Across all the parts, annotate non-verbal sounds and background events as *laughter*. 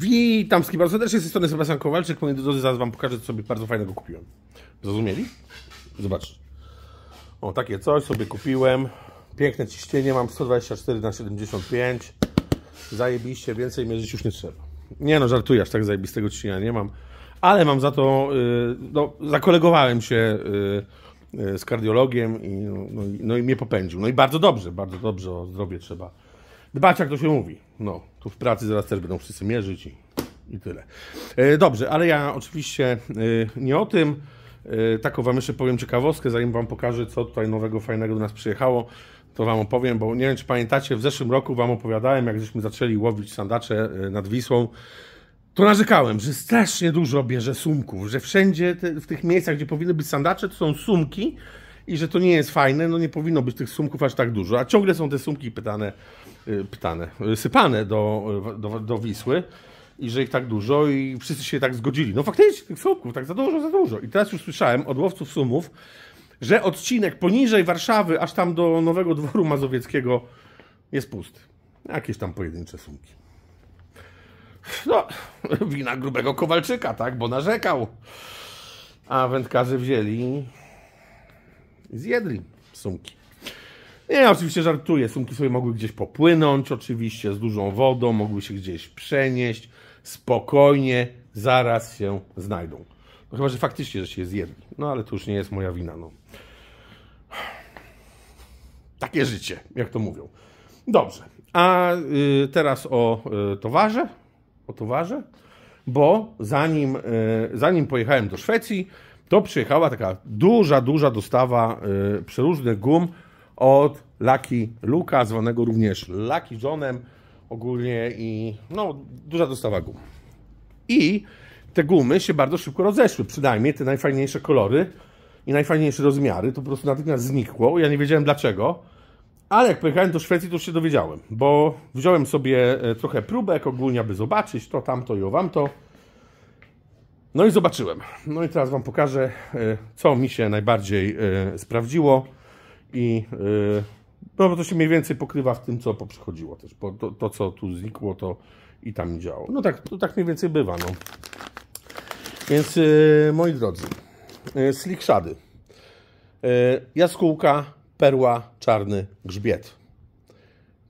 Witam wszystkich bardzo serdecznie, z tej strony Sebastian Kowalczyk. Moi drodzy, zaraz Wam pokażę, co sobie bardzo fajnego kupiłem. Zrozumieli? Zobacz. O, takie coś sobie kupiłem. Piękne ciśnienie, mam 124 na 75 Zajebiście, więcej mierzyć już nie trzeba. Nie no, żartuję, aż tak zajebistego ciśnienia nie mam. Ale mam za to, yy, no, zakolegowałem się yy, yy, z kardiologiem i, no, no, no i mnie popędził. No i bardzo dobrze, bardzo dobrze o zdrowie trzeba dbać, jak to się mówi. No, tu w pracy zaraz też będą wszyscy mierzyć i, i tyle. E, dobrze, ale ja oczywiście e, nie o tym. E, taką Wam jeszcze powiem ciekawostkę, zanim Wam pokażę, co tutaj nowego, fajnego do nas przyjechało. To Wam opowiem, bo nie wiem, czy pamiętacie, w zeszłym roku Wam opowiadałem, jak żeśmy zaczęli łowić sandacze e, nad Wisłą, to narzekałem, że strasznie dużo bierze sumków, że wszędzie te, w tych miejscach, gdzie powinny być sandacze, to są sumki i że to nie jest fajne, no nie powinno być tych sumków aż tak dużo, a ciągle są te sumki pytane, y, pytane y, sypane do, do, do Wisły i że ich tak dużo i wszyscy się tak zgodzili. No faktycznie tych sumków tak za dużo, za dużo. I teraz już słyszałem od łowców sumów, że odcinek poniżej Warszawy, aż tam do Nowego Dworu Mazowieckiego jest pusty. Jakieś tam pojedyncze sumki. No, wina grubego Kowalczyka, tak? Bo narzekał. A wędkarze wzięli zjedli sumki. Nie, oczywiście żartuję. Sumki sobie mogły gdzieś popłynąć, oczywiście, z dużą wodą, mogły się gdzieś przenieść. Spokojnie, zaraz się znajdą. No chyba, że faktycznie, że się zjedli. No ale to już nie jest moja wina, no. Takie życie, jak to mówią. Dobrze. A y, teraz o y, towarze. O towarze. Bo zanim, y, zanim pojechałem do Szwecji, to przyjechała taka duża, duża dostawa y, przeróżnych gum od Lucky Luka, zwanego również Lucky Johnem ogólnie i no, duża dostawa gum. I te gumy się bardzo szybko rozeszły, przynajmniej te najfajniejsze kolory i najfajniejsze rozmiary, to po prostu natychmiast znikło. Ja nie wiedziałem dlaczego, ale jak pojechałem do Szwecji, to już się dowiedziałem, bo wziąłem sobie e, trochę próbek ogólnie, aby zobaczyć to, tamto i owamto. No i zobaczyłem. No i teraz Wam pokażę, e, co mi się najbardziej e, sprawdziło i e, no bo to się mniej więcej pokrywa w tym, co poprzychodziło też, bo to, to co tu znikło, to i tam działo. No tak, to tak mniej więcej bywa, no. Więc moi drodzy, slick shady. E, Jaskółka, perła, czarny grzbiet.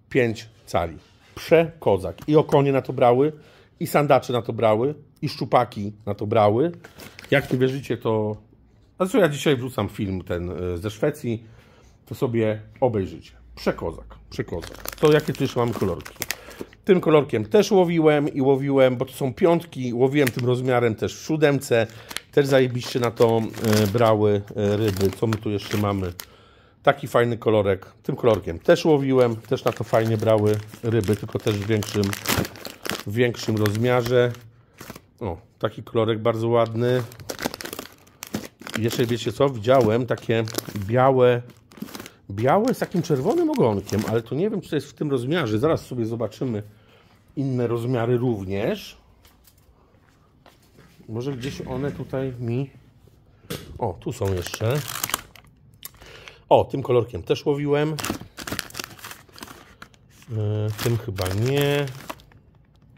5 cali. Przekozak. I okonie na to brały, i sandacze na to brały, i szczupaki na to brały. Jak nie wierzycie, to... Zresztą ja dzisiaj wrzucam film ten e, ze Szwecji, to sobie obejrzycie. Przekozak, przekozak. To jakie tu jeszcze mamy kolorki? Tym kolorkiem też łowiłem i łowiłem, bo to są piątki, łowiłem tym rozmiarem też w siódemce. Też zajebiście na to e, brały e, ryby. Co my tu jeszcze mamy? Taki fajny kolorek. Tym kolorkiem też łowiłem. Też na to fajnie brały ryby, tylko też w większym, w większym rozmiarze. O, taki kolorek bardzo ładny. Jeszcze wiecie co? Widziałem takie białe, białe z takim czerwonym ogonkiem, ale to nie wiem, czy to jest w tym rozmiarze. Zaraz sobie zobaczymy inne rozmiary również. Może gdzieś one tutaj mi... O, tu są jeszcze. O, tym kolorkiem też łowiłem. E, Tym chyba nie.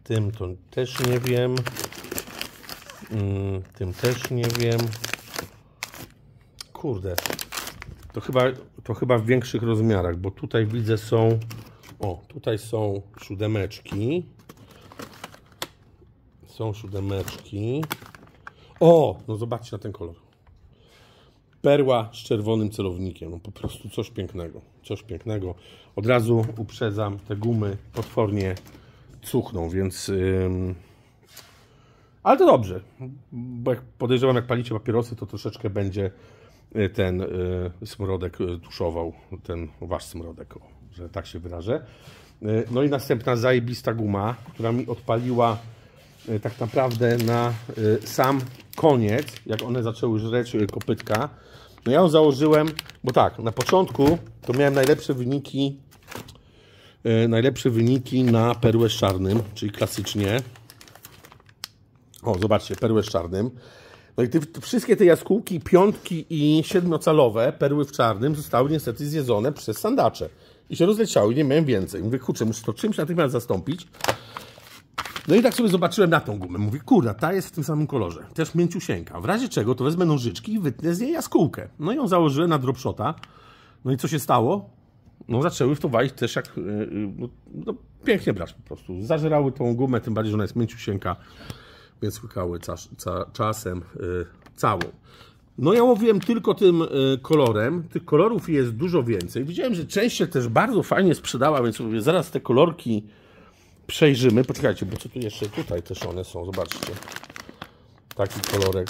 Tym to też nie wiem. Mm, Tym też nie wiem. Kurde. To chyba, to chyba w większych rozmiarach, bo tutaj widzę są. O, tutaj są siódemeczki. Są siódemeczki. O, no zobaczcie na ten kolor. Perła z czerwonym celownikiem. No po prostu coś pięknego. Coś pięknego. Od razu uprzedzam, te gumy potwornie cuchną, więc. Ym... Ale to dobrze. Bo jak podejrzewam, jak palicie papierosy, to troszeczkę będzie y, ten y, smrodek y, tuszował. Ten wasz smrodek, że tak się wyrażę. No i następna zajebista guma, która mi odpaliła tak naprawdę na sam koniec, jak one zaczęły żreć kopytka. No ja ją założyłem, bo tak, na początku to miałem najlepsze wyniki najlepsze wyniki na perłę z czarnym, czyli klasycznie. O, zobaczcie, perłę z czarnym. No i te, wszystkie te jaskółki, piątki i siedmiocalowe perły w czarnym zostały niestety zjedzone przez sandacze. I się rozleciały, nie miałem więcej. Mówię, kurczę, muszę to czymś natychmiast zastąpić. No i tak sobie zobaczyłem na tą gumę. Mówię, kurda, ta jest w tym samym kolorze. Też mięciusieńka. W razie czego to wezmę nożyczki i wytnę z niej jaskółkę. No i ją założyłem na dropshota. No i co się stało? No zaczęły w to walić też jak... Yy, no, no, pięknie brać po prostu. Zażerały tą gumę, tym bardziej, że ona jest mięciusieńka. Więc łykały czasem yy, całą. No ja łowiłem tylko tym y, kolorem. Tych kolorów jest dużo więcej. Widziałem, że część się też bardzo fajnie sprzedała, więc mówię, zaraz te kolorki przejrzymy. Poczekajcie, bo co tu jeszcze tutaj też one są, zobaczcie. Taki kolorek.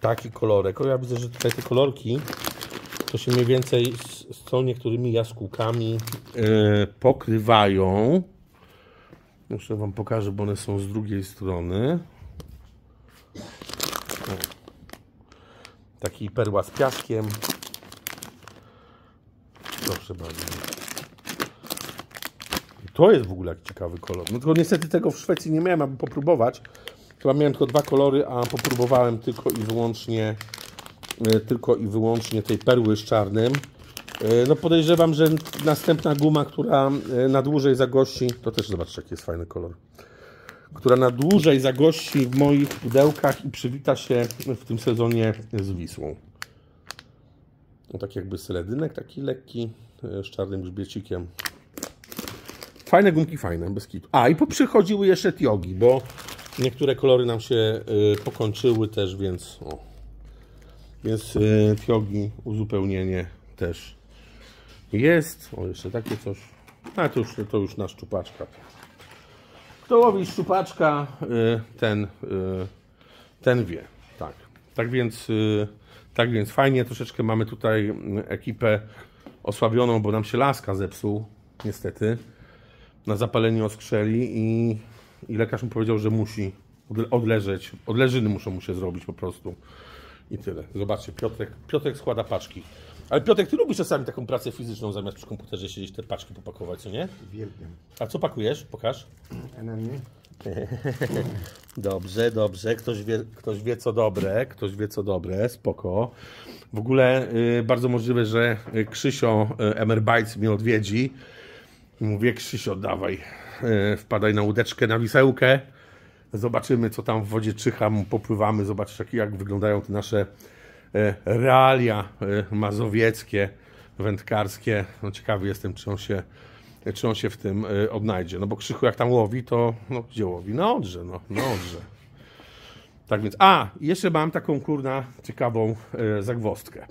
Taki kolorek. O, ja widzę, że tutaj te kolorki to się mniej więcej z, z tą niektórymi jaskółkami yy, pokrywają. Jeszcze Wam pokażę, bo one są z drugiej strony. Taki perła z piaskiem. Proszę bardzo. To jest w ogóle jak ciekawy kolor. No tylko niestety tego w Szwecji nie miałem, aby popróbować. Chyba miałem tylko dwa kolory, a popróbowałem tylko i wyłącznie e, tylko i wyłącznie tej perły z czarnym. E, no podejrzewam, że następna guma, która e, na dłużej zagości, to też zobaczcie jaki jest fajny kolor która na dłużej zagości w moich pudełkach i przywita się w tym sezonie z Wisłą. No, tak jakby seledynek, taki lekki, e, z czarnym grzbiecikiem. Fajne gumki, fajne, bez kitu. A, i poprzychodziły jeszcze tiogi, bo niektóre kolory nam się pokończyły też, więc o. Więc tiogi, uzupełnienie też jest. O, jeszcze takie coś. A, to już, to już na szczupaczka. Kto łowi szczupaczka, y, ten, y, ten wie. Tak. Tak więc, y, tak więc fajnie, troszeczkę mamy tutaj ekipę osłabioną, bo nam się laska zepsuł, niestety, na zapaleniu oskrzeli i, i lekarz mu powiedział, że musi odleżeć, odleżyny muszą mu się zrobić po prostu. I tyle. Zobaczcie, Piotrek, Piotrek składa paczki. Ale Piotrek, ty lubisz czasami taką pracę fizyczną, zamiast przy komputerze siedzieć, te paczki popakować, co nie? Uwielbiam. A co pakujesz? Pokaż. Enemy. *laughs* Dobrze, dobrze. Ktoś wie, ktoś wie co dobre, ktoś wie co dobre, spoko. W ogóle y, bardzo możliwe, że y, Krzysio y, Emer Bites mnie odwiedzi. Mówię, Krzysio, dawaj, y, wpadaj na łódeczkę, na wisełkę. Zobaczymy, co tam w wodzie czyha, popływamy, zobaczysz, jak, jak wyglądają te nasze realia y, mazowieckie, wędkarskie. No, ciekawy jestem, czy on się czy on się w tym y, odnajdzie. No bo Krzychu jak tam łowi, to no, gdzie łowi? Na Odrze, no, na Odrze. Tak więc, a, jeszcze mam taką kurna ciekawą zagwozdkę.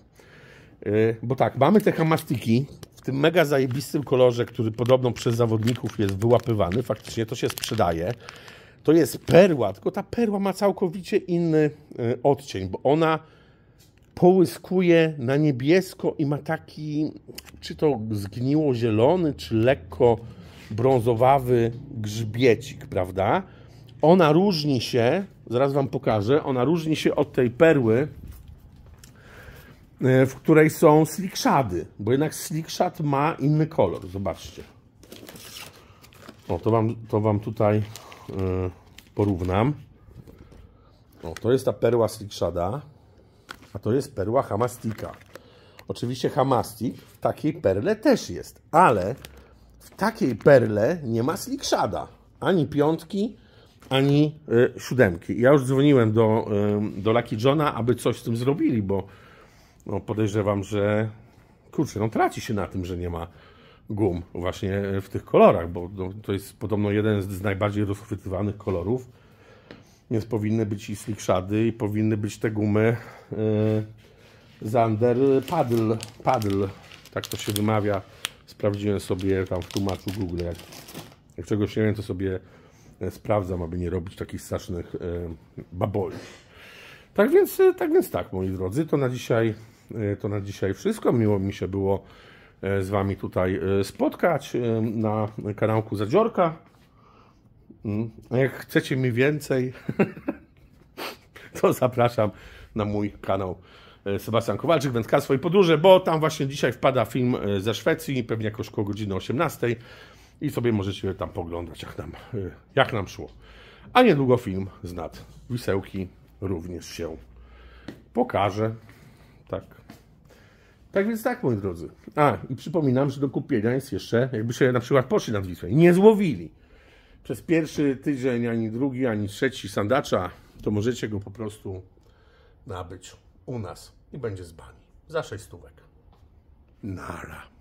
Y, bo tak, mamy te hamastiki w tym mega zajebistym kolorze, który podobno przez zawodników jest wyłapywany. Faktycznie to się sprzedaje. To jest perła, tylko ta perła ma całkowicie inny odcień, bo ona połyskuje na niebiesko i ma taki, czy to zgniło zielony, czy lekko brązowawy grzbiecik, prawda? Ona różni się, zaraz Wam pokażę, ona różni się od tej perły, e, w której są slickshady, bo jednak slickshad ma inny kolor, zobaczcie. O, to Wam, to wam tutaj yy, porównam. O, to jest ta perła slickshada a to jest perła hamastika. Oczywiście hamastik w takiej perle też jest, ale w takiej perle nie ma slickshada. Ani piątki, ani y, siódemki. Ja już dzwoniłem do, y, do Lucky Johna, aby coś z tym zrobili, bo no, podejrzewam, że kurczę, no traci się na tym, że nie ma gum właśnie w tych kolorach, bo no, to jest podobno jeden z najbardziej rozchwytywanych kolorów więc powinny być i i powinny być te gumy yy, Zander Paddle, Paddle, tak to się wymawia. Sprawdziłem sobie tam w tłumaczu Google. Jak, jak czegoś nie wiem, to sobie e, sprawdzam, aby nie robić takich strasznych yy, baboli. Tak więc, tak więc tak, moi drodzy, to na dzisiaj, to na dzisiaj wszystko. Miło mi się było z Wami tutaj spotkać na kanałku Zadziorka. Mm. A jak chcecie mi więcej, *laughs* to zapraszam na mój kanał e, Sebastian Kowalczyk, Wędkarstwo i Podróże, bo tam właśnie dzisiaj wpada film e, ze Szwecji, pewnie jakoś około godziny 18 i sobie możecie tam poglądać, jak nam, e, jak nam szło. A niedługo film z nad Wisełki również się pokaże. Tak. Tak więc tak, moi drodzy. A, i przypominam, że do kupienia jest jeszcze, jakby się na przykład poszli nad Wisłę i nie złowili przez pierwszy tydzień, ani drugi, ani trzeci sandacza, to możecie go po prostu nabyć u nas i będzie z bani. Za 6 stówek. Nara.